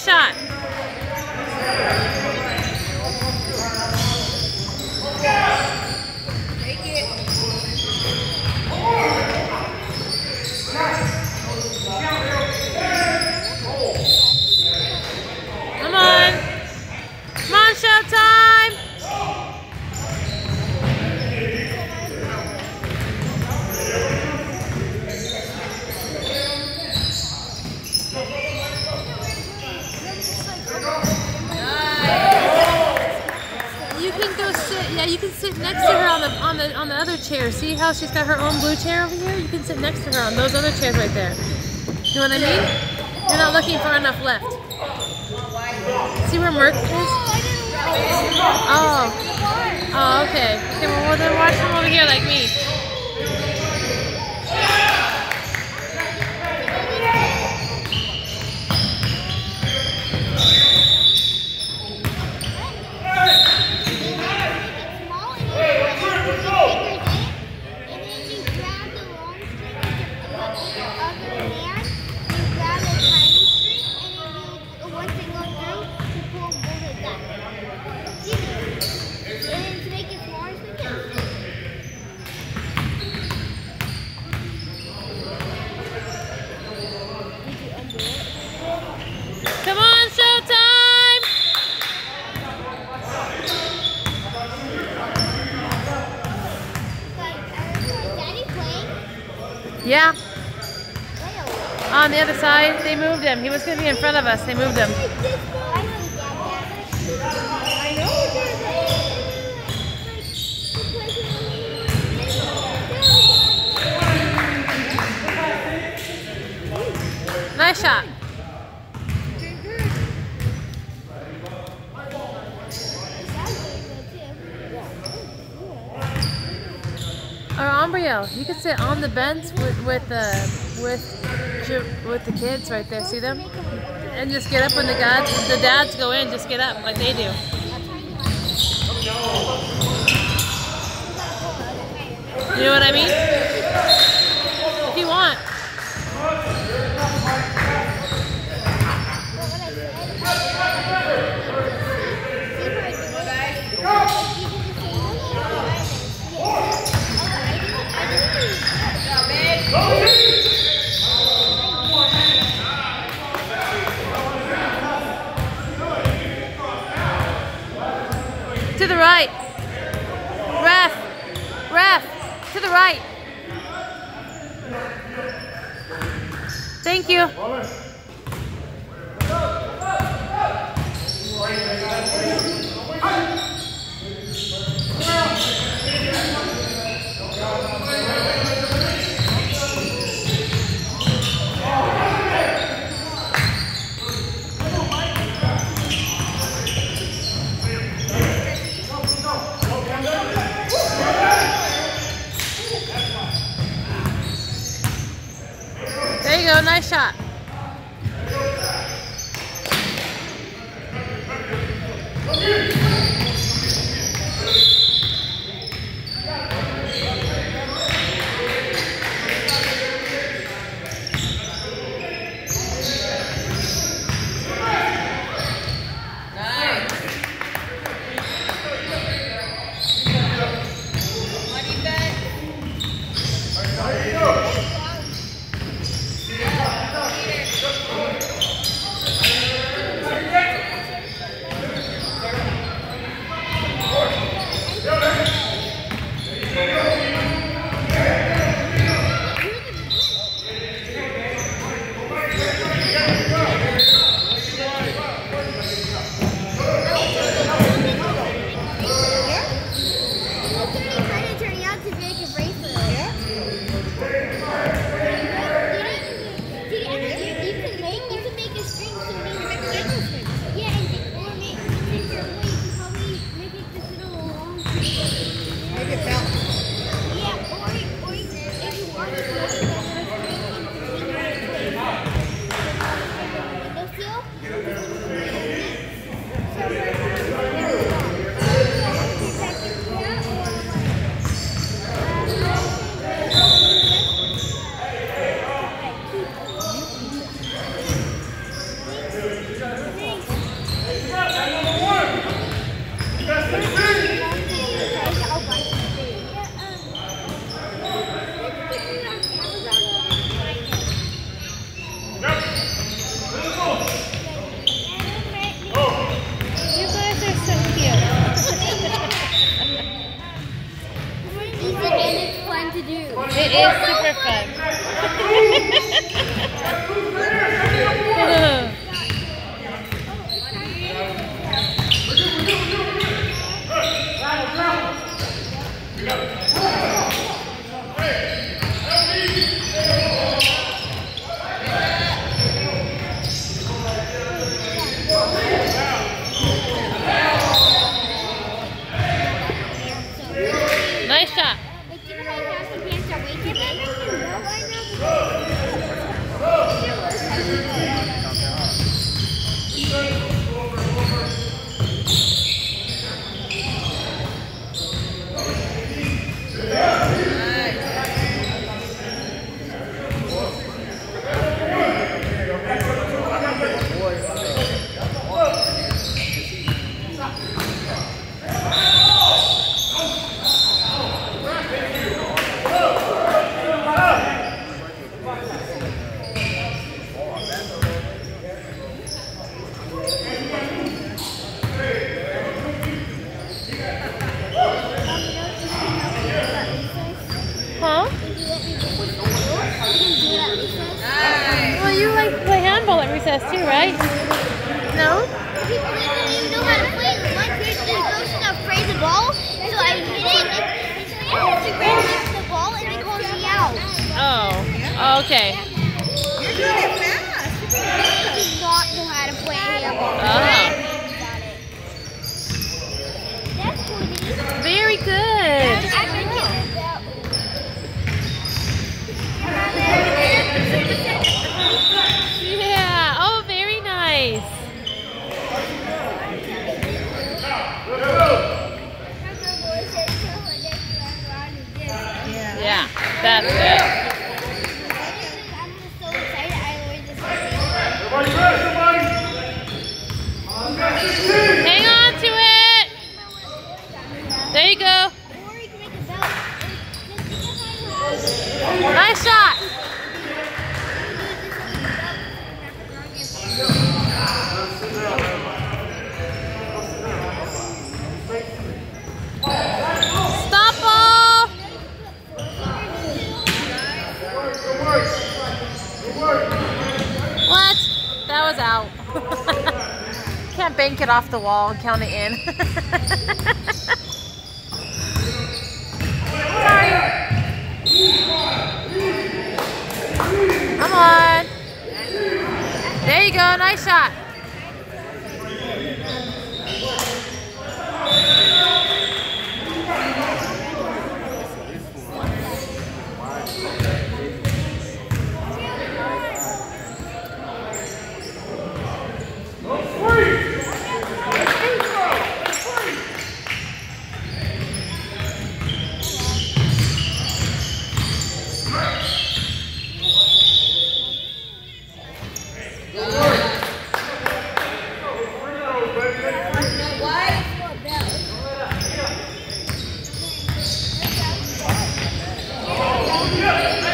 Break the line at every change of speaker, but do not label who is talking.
shot. Come on. Come on, showtime. You can Yeah, you can sit next to her on the on the on the other chair. See how she's got her own blue chair over here? You can sit next to her on those other chairs right there. You know what I mean? You're not looking far enough left. See where Merc is? Oh. Oh, okay. Okay, well, then watch from over here like me. Come on, showtime!
Daddy playing?
Yeah. On the other side, they moved him. He was going to be in front of us. They moved him. Nice shot. Or Umbrio, you could sit on the bench with with the with your- with the kids right there. See them? And just get up when the dads the dads go in. Just get up like they do. You know what I mean? If you want. To the right. Ref. Ref. To the right. Thank you. There you get back. Handball too, right? No?
People didn't even know how to play. One just goes to afraid the ball, so I hit it, and so I have the ball, and it out.
Oh. Okay.
You're doing it fast.
They do not know how to play handball.
Oh. Nice shot. Stop ball. What? That was out. Can't bank it off the wall and count it in. Sorry. Come on. There you go, nice shot. Yes!